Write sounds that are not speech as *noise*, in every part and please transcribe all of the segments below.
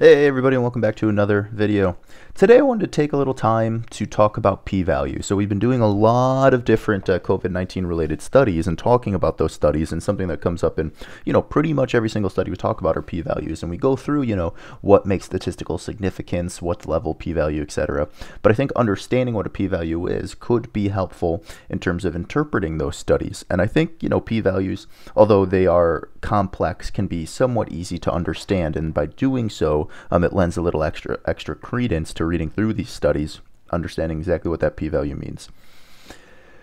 Hey everybody and welcome back to another video. Today I wanted to take a little time to talk about p-value. So we've been doing a lot of different uh, COVID-19 related studies and talking about those studies and something that comes up in, you know, pretty much every single study we talk about are p-values and we go through, you know, what makes statistical significance, what level p-value, etc. But I think understanding what a p-value is could be helpful in terms of interpreting those studies. And I think, you know, p-values, although they are complex, can be somewhat easy to understand and by doing so, um, it lends a little extra extra credence to reading through these studies, understanding exactly what that p-value means.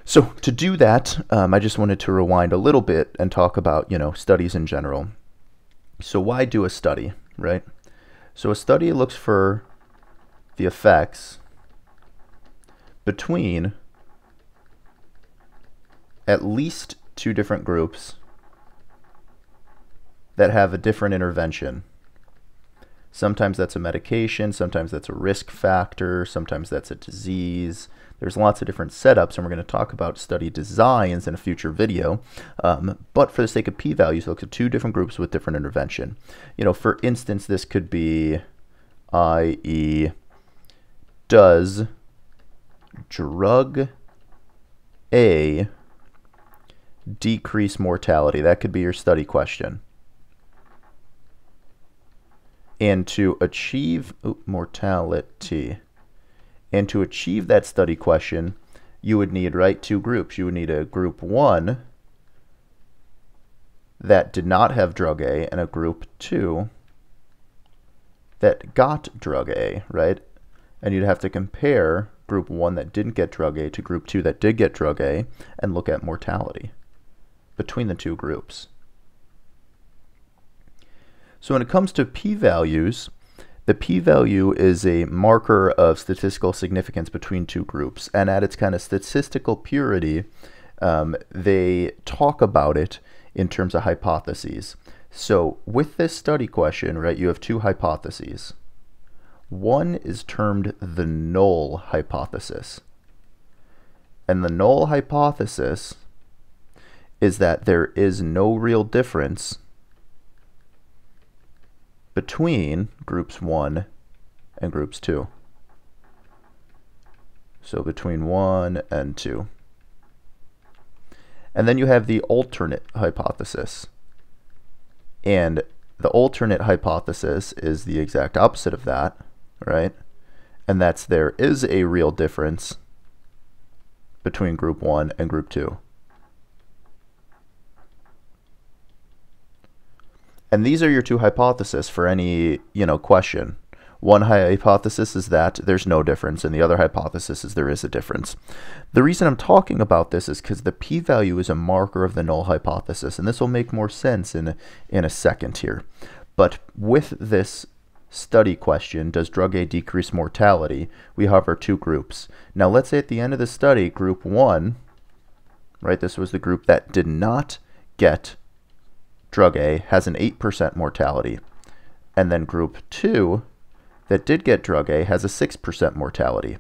So to do that, um, I just wanted to rewind a little bit and talk about you know studies in general. So why do a study, right? So a study looks for the effects between at least two different groups that have a different intervention Sometimes that's a medication, sometimes that's a risk factor, sometimes that's a disease. There's lots of different setups, and we're going to talk about study designs in a future video. Um, but for the sake of p-values, look at two different groups with different intervention. You know, for instance, this could be, i.e., does drug A decrease mortality? That could be your study question. And to achieve mortality, and to achieve that study question, you would need, right, two groups. You would need a group one that did not have drug A and a group two that got drug A, right? And you'd have to compare group one that didn't get drug A to group two that did get drug A and look at mortality between the two groups. So when it comes to p-values, the p-value is a marker of statistical significance between two groups. And at its kind of statistical purity, um, they talk about it in terms of hypotheses. So with this study question, right, you have two hypotheses. One is termed the null hypothesis. And the null hypothesis is that there is no real difference between groups 1 and groups 2. So between 1 and 2. And then you have the alternate hypothesis. And the alternate hypothesis is the exact opposite of that, right? And that's there is a real difference between group 1 and group 2. And these are your two hypotheses for any, you know, question. One hypothesis is that there's no difference, and the other hypothesis is there is a difference. The reason I'm talking about this is because the p-value is a marker of the null hypothesis, and this will make more sense in, in a second here. But with this study question, does drug A decrease mortality, we have our two groups. Now let's say at the end of the study, group 1, right, this was the group that did not get drug A has an 8% mortality. And then group 2 that did get drug A has a 6% mortality.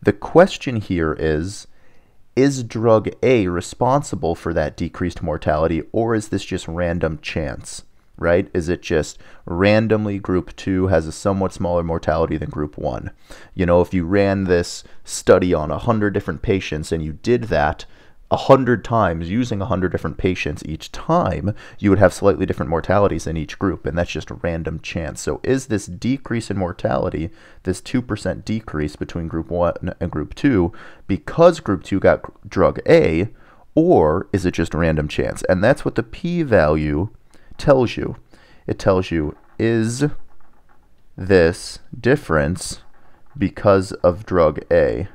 The question here is, is drug A responsible for that decreased mortality or is this just random chance? Right? Is it just randomly group 2 has a somewhat smaller mortality than group 1? You know, if you ran this study on 100 different patients and you did that a hundred times using a hundred different patients each time, you would have slightly different mortalities in each group, and that's just a random chance. So is this decrease in mortality, this 2% decrease between group 1 and group 2, because group 2 got drug A, or is it just random chance? And that's what the p-value tells you. It tells you, is this difference because of drug A?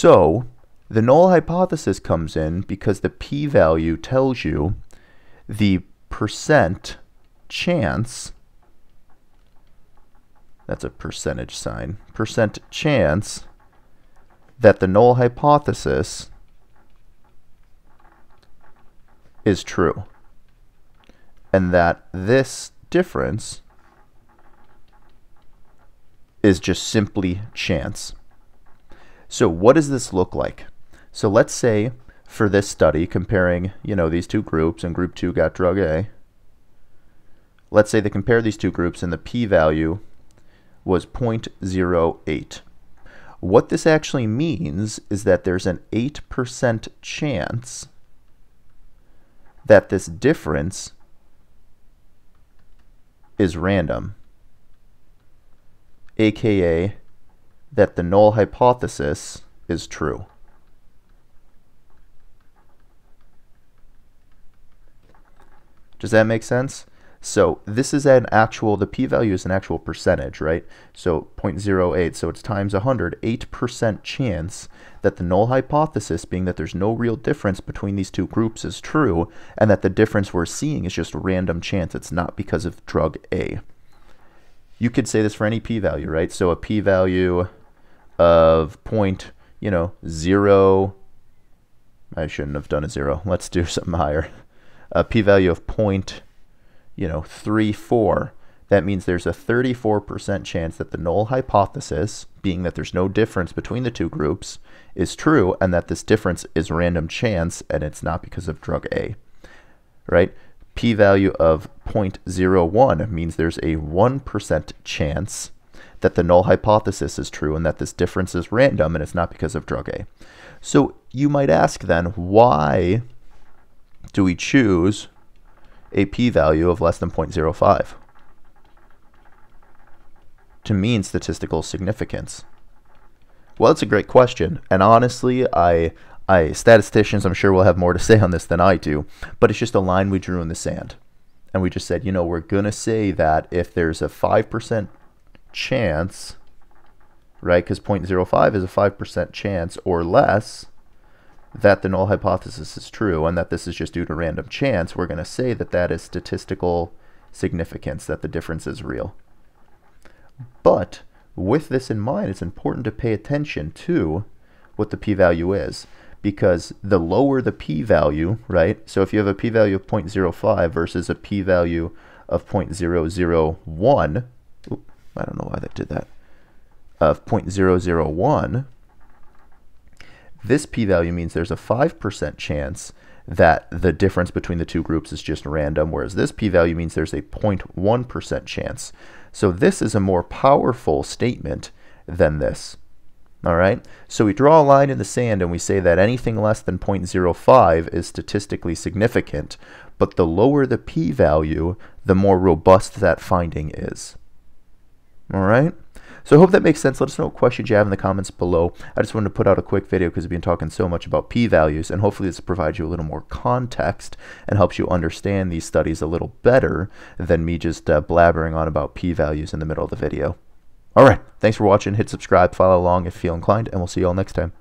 So the null hypothesis comes in because the p-value tells you the percent chance, that's a percentage sign, percent chance that the null hypothesis is true. And that this difference is just simply chance. So what does this look like? So let's say for this study comparing, you know, these two groups and group 2 got drug A. Let's say they compare these two groups and the p-value was 0.08. What this actually means is that there's an 8% chance that this difference is random, aka that the null hypothesis is true. Does that make sense? So this is an actual, the p-value is an actual percentage, right? So 0.08, so it's times 100, 8% chance that the null hypothesis, being that there's no real difference between these two groups, is true, and that the difference we're seeing is just random chance. It's not because of drug A. You could say this for any p-value, right? So a p-value of point, you know, zero, I shouldn't have done a zero. Let's do *laughs* something higher. A p-value of point you know, 3, 4, that means there's a 34% chance that the null hypothesis, being that there's no difference between the two groups, is true and that this difference is random chance and it's not because of drug A, right? P-value of 0.01 means there's a 1% chance that the null hypothesis is true and that this difference is random and it's not because of drug A. So you might ask then, why do we choose a p-value of less than 0.05 to mean statistical significance? Well, it's a great question, and honestly, I, I statisticians, I'm sure will have more to say on this than I do, but it's just a line we drew in the sand, and we just said, you know, we're gonna say that if there's a five percent chance, right? Because 0.05 is a five percent chance or less that the null hypothesis is true and that this is just due to random chance, we're going to say that that is statistical significance, that the difference is real. But with this in mind, it's important to pay attention to what the p-value is because the lower the p-value, right? So if you have a p-value of 0.05 versus a p-value of 0.001, I don't know why that did that, of 0.001, this p-value means there's a 5% chance that the difference between the two groups is just random, whereas this p-value means there's a 0.1% chance. So this is a more powerful statement than this. All right, so we draw a line in the sand and we say that anything less than 0.05 is statistically significant, but the lower the p-value, the more robust that finding is. All right? So I hope that makes sense. Let us know what questions you have in the comments below. I just wanted to put out a quick video because we've been talking so much about p-values, and hopefully this provides you a little more context and helps you understand these studies a little better than me just uh, blabbering on about p-values in the middle of the video. All right, thanks for watching. Hit subscribe, follow along if you feel inclined, and we'll see you all next time.